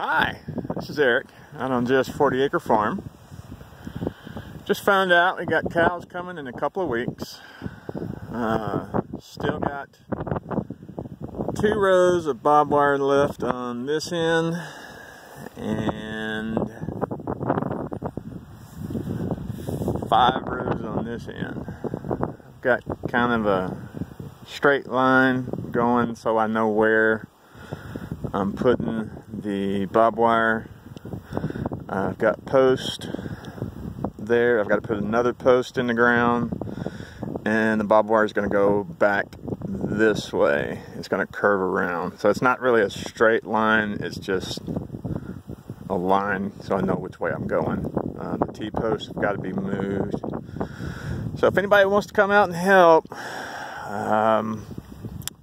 Hi, this is Eric out on Just 40 Acre Farm. Just found out we got cows coming in a couple of weeks. Uh, still got two rows of barbed wire left on this end and five rows on this end. Got kind of a straight line going so I know where I'm putting the barbed wire. I've got post there. I've got to put another post in the ground and the barbed wire is going to go back this way. It's going to curve around. So it's not really a straight line. It's just a line so I know which way I'm going. Uh, the T-posts have got to be moved. So if anybody wants to come out and help, um,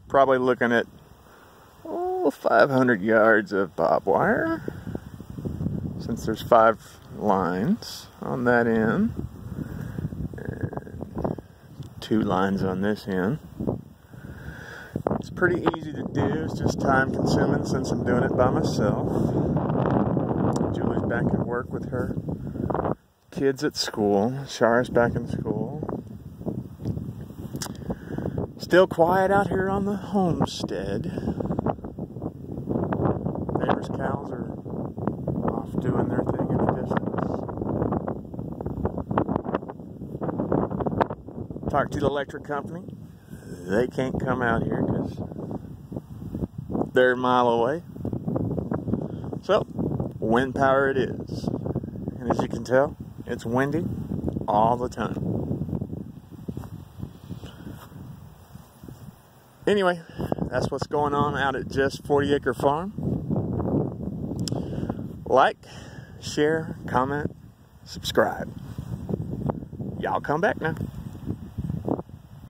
probably looking at 500 yards of barbed wire. Since there's five lines on that end and two lines on this end it's pretty easy to do. It's just time consuming since I'm doing it by myself. Julie's back at work with her kids at school. Shara's back in school. Still quiet out here on the homestead neighbors' cows are off doing their thing in the distance. Talk to the electric company. They can't come out here because they're a mile away. So, wind power it is. And as you can tell, it's windy all the time. Anyway, that's what's going on out at Just 40 Acre Farm like, share, comment, subscribe. Y'all come back now.